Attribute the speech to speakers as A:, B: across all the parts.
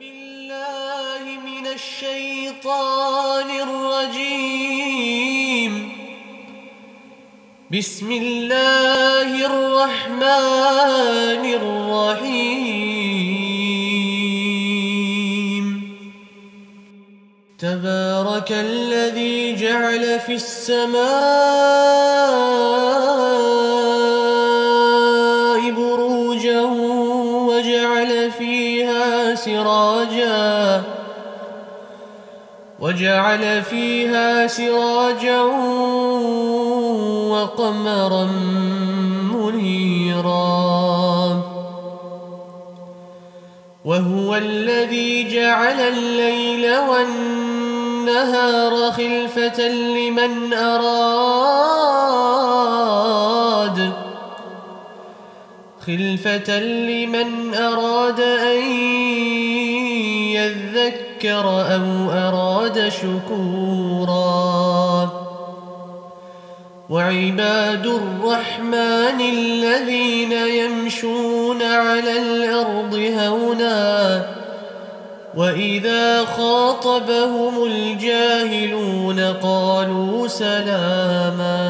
A: بالله من الشيطان الرجيم. بسم الله الرحمن الرحيم. تبارك الذي جعل في السماء وجعل فيها سراجا وجعل فيها سراجا وقمرا منيرا. وهو الذي جعل الليل والنهار خلفة لمن أراد خلفة لمن أراد أن يذكر أو أراد شكورا. وعباد الرحمن الذين يمشون على الأرض هونا وإذا خاطبهم الجاهلون قالوا سلاما.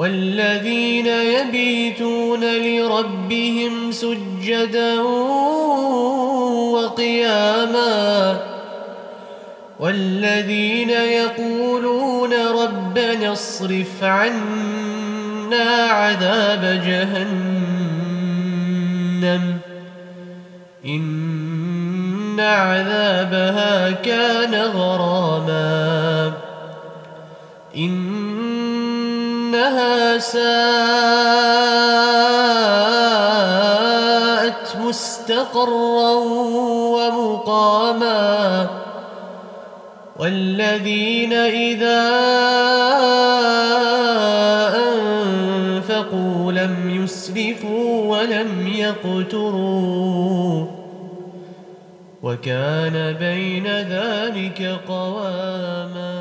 A: والذين يبيتون لربهم سجدا وقياما والذين يقولون ربنا اصرف عنا عذاب جهنم إن عذابها كان غراما إنها ساءت مستقرا ومقاما والذين إذا أنفقوا لم يسرفوا ولم يقتروا وكان بين ذلك قواما